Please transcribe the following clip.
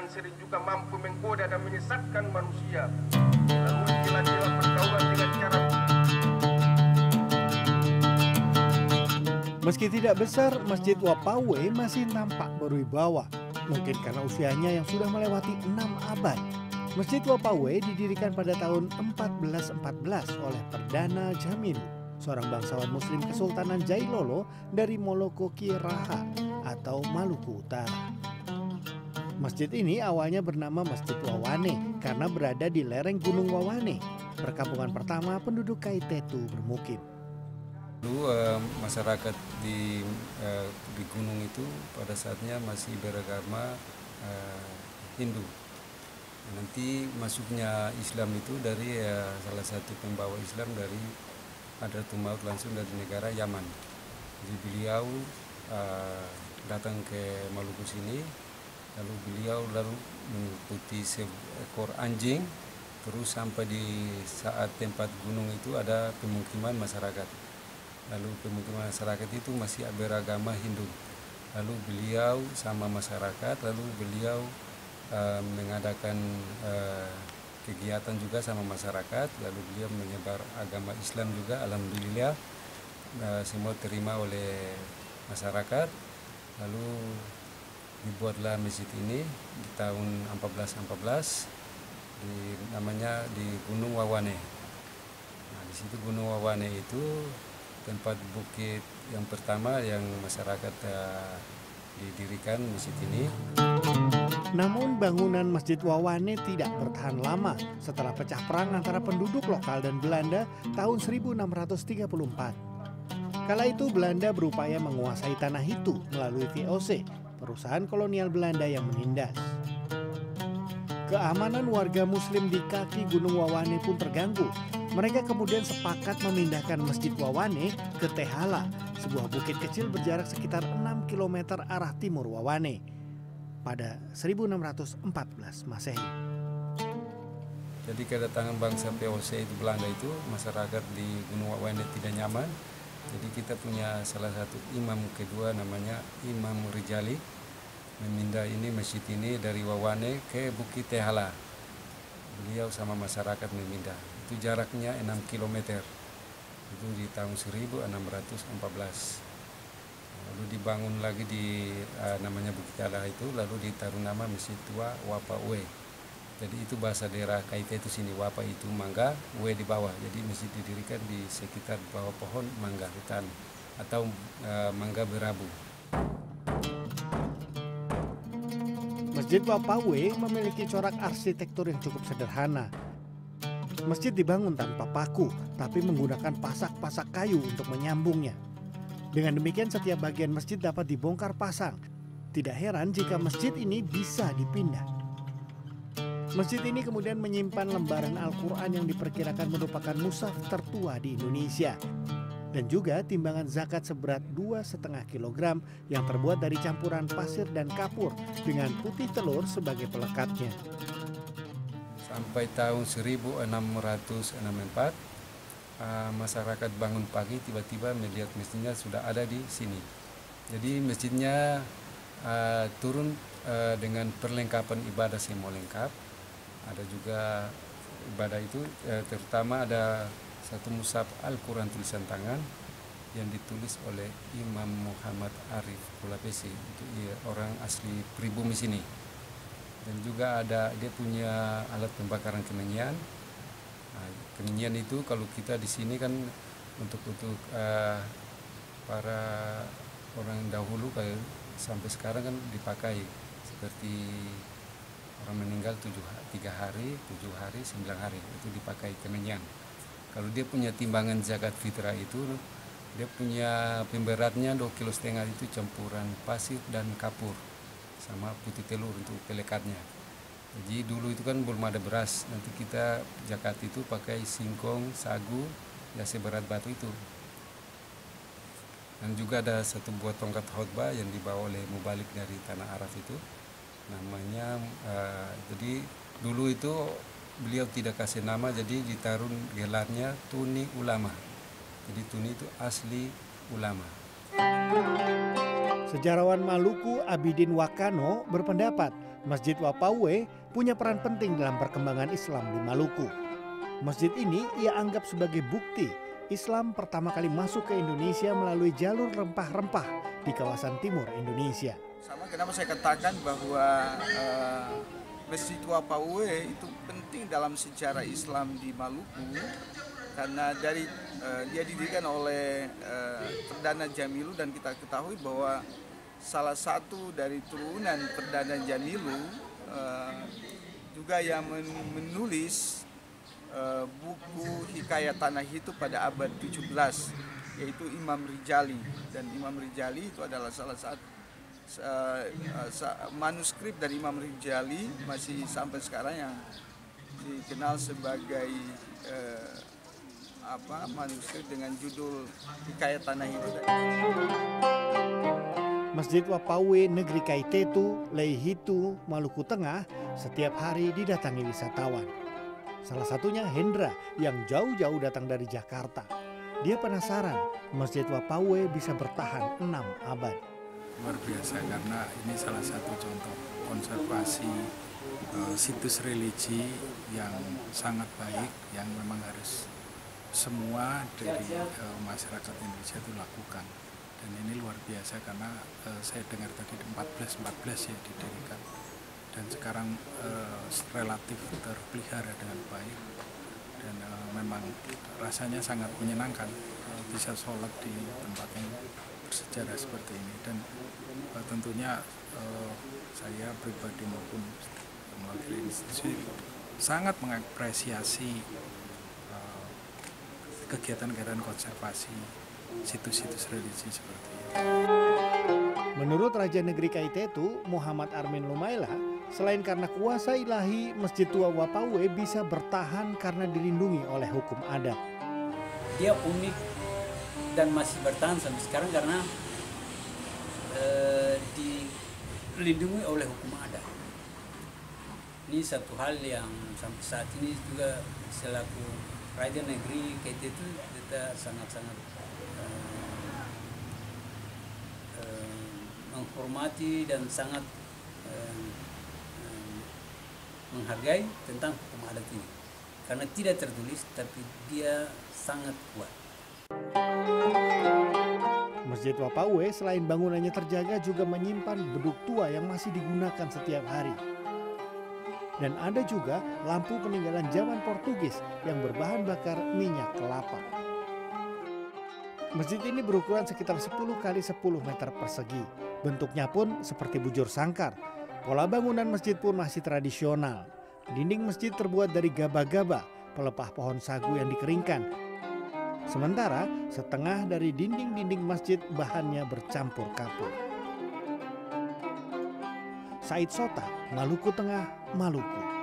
pertanyaan sering juga mampu menggoda dan menyesatkan manusia. Meski tidak besar, Masjid Wapawe masih nampak berwibawa. Mungkin karena usianya yang sudah melewati enam abad. Masjid Wapawe didirikan pada tahun 1414 oleh Perdana Jamilu, seorang bangsawan muslim Kesultanan Jailolo dari Molokoki Raha atau Maluku Utara. Masjid ini awalnya bernama Masjid Wawane karena berada di lereng Gunung Wawane, perkampungan pertama penduduk Kaitetu bermukim. Dulu eh, masyarakat di eh, di gunung itu pada saatnya masih beragama eh, Hindu. Nanti masuknya Islam itu dari salah satu pembawa Islam dari Hadratul Maut langsung dari negara Yaman. Jadi beliau datang ke Maluku sini, lalu beliau lalu mengikuti seekor anjing, terus sampai di saat tempat gunung itu ada pemukiman masyarakat lalu pemukiman masyarakat itu masih beragama Hindu. Lalu beliau sama masyarakat, lalu beliau uh, mengadakan uh, kegiatan juga sama masyarakat, lalu beliau menyebar agama Islam juga. Alhamdulillah uh, semua terima oleh masyarakat. Lalu dibuatlah masjid ini di tahun 1414 di namanya di Gunung Wawane. Nah, di situ Gunung Wawane itu tempat bukit yang pertama yang masyarakat uh, didirikan masjid ini. Namun bangunan Masjid Wawane tidak bertahan lama setelah pecah perang antara penduduk lokal dan Belanda tahun 1634. Kala itu Belanda berupaya menguasai tanah itu melalui VOC, perusahaan kolonial Belanda yang menindas. Keamanan warga muslim di kaki Gunung Wawane pun terganggu. Mereka kemudian sepakat memindahkan Masjid Wawane ke Tehala, sebuah bukit kecil berjarak sekitar 6 km arah timur Wawane pada 1614 Masehi. Jadi kedatangan bangsa POC itu Belanda itu masyarakat di Gunung Wawane tidak nyaman. Jadi kita punya salah satu imam kedua namanya Imam Rijali memindah ini masjid ini dari Wawane ke Bukit Tehala. Beliau sama masyarakat memindah. Itu jaraknya 6 km. Itu di tahun 1614. Lalu dibangun lagi di uh, namanya Bukit Tehala itu lalu ditaruh nama Masjid Tua Wapa Uwe. Jadi itu bahasa daerah Kaite itu sini Wapa itu mangga, Uwe di bawah. Jadi masjid didirikan di sekitar bawah pohon mangga hutan atau uh, mangga berabu. Masjid Wapawe memiliki corak arsitektur yang cukup sederhana. Masjid dibangun tanpa paku, tapi menggunakan pasak-pasak kayu untuk menyambungnya. Dengan demikian setiap bagian masjid dapat dibongkar pasang. Tidak heran jika masjid ini bisa dipindah. Masjid ini kemudian menyimpan lembaran Al-Quran yang diperkirakan merupakan musaf tertua di Indonesia dan juga timbangan zakat seberat 2,5 kg yang terbuat dari campuran pasir dan kapur dengan putih telur sebagai pelekatnya. Sampai tahun 1664 uh, masyarakat bangun pagi tiba-tiba melihat masjidnya sudah ada di sini. Jadi masjidnya uh, turun uh, dengan perlengkapan ibadah semua lengkap. Ada juga ibadah itu uh, terutama ada satu musab Al-Quran tulisan tangan yang ditulis oleh Imam Muhammad Arif Kulapesi iya, orang asli pribumi sini. Dan juga ada dia punya alat pembakaran kemenyan nah, kemenyan itu kalau kita di sini kan untuk untuk uh, para orang dahulu kayak sampai sekarang kan dipakai. Seperti orang meninggal tujuh tiga hari tujuh hari sembilan hari. Itu dipakai kemenyan kalau dia punya timbangan zakat fitrah itu dia punya pemberatnya dua kilo setengah itu campuran pasir dan kapur sama putih telur untuk pelekatnya. Jadi dulu itu kan belum ada beras. Nanti kita zakat itu pakai singkong sagu ya seberat batu itu. Dan juga ada satu buah tongkat khotbah yang dibawa oleh mubalik dari tanah Arab itu. Namanya uh, jadi dulu itu beliau tidak kasih nama jadi ditaruh gelarnya Tuni Ulama. Jadi Tuni itu asli ulama. Sejarawan Maluku Abidin Wakano berpendapat Masjid Wapawe punya peran penting dalam perkembangan Islam di Maluku. Masjid ini ia anggap sebagai bukti Islam pertama kali masuk ke Indonesia melalui jalur rempah-rempah di kawasan timur Indonesia. Sama kenapa saya katakan bahwa uh, Masjid Wapawe itu penting dalam sejarah Islam di Maluku karena dari uh, dia didirikan oleh uh, Perdana Jamilu dan kita ketahui bahwa salah satu dari turunan Perdana Jamilu uh, juga yang menulis uh, buku Hikayat Tanah itu pada abad 17 yaitu Imam Rijali. Dan Imam Rijali itu adalah salah satu manuskrip dari Imam Rijali masih sampai sekarang yang dikenal sebagai uh, apa manuskrip dengan judul Hikayat Tanah itu. Masjid Wapawe Negeri Kaitetu, Leihitu, Maluku Tengah setiap hari didatangi wisatawan. Salah satunya Hendra yang jauh-jauh datang dari Jakarta. Dia penasaran Masjid Wapawe bisa bertahan enam abad. Luar biasa karena ini salah satu contoh konservasi uh, situs religi yang sangat baik yang memang harus semua dari uh, masyarakat Indonesia itu lakukan. Dan ini luar biasa karena uh, saya dengar tadi 14 14 ya didirikan. Dan sekarang uh, relatif terpelihara dengan baik. Dan uh, memang rasanya sangat menyenangkan uh, bisa sholat di tempat yang bersejarah seperti ini. Dan uh, tentunya uh, saya pribadi maupun mewakili institusi sangat mengapresiasi kegiatan-kegiatan konservasi situs-situs religi seperti itu. Menurut Raja Negeri Kaitetu, Muhammad Armin Lumaila, selain karena kuasa ilahi, Masjid Tua Wapawe bisa bertahan karena dilindungi oleh hukum adat. Dia unik dan masih bertahan sampai sekarang karena eh, dilindungi oleh hukum adat. Ini satu hal yang sampai saat ini juga selaku Raja Negeri Kaitetu kita sangat-sangat menghormati dan sangat eh, menghargai tentang hukum adat ini karena tidak tertulis tapi dia sangat kuat. Masjid Wapawe selain bangunannya terjaga juga menyimpan beduk tua yang masih digunakan setiap hari. Dan ada juga lampu peninggalan zaman Portugis yang berbahan bakar minyak kelapa. Masjid ini berukuran sekitar 10 kali 10 meter persegi. Bentuknya pun seperti bujur sangkar. Pola bangunan masjid pun masih tradisional. Dinding masjid terbuat dari gaba-gaba, pelepah pohon sagu yang dikeringkan. Sementara setengah dari dinding-dinding masjid bahannya bercampur kapur. Said Sota, Maluku Tengah, Maluku.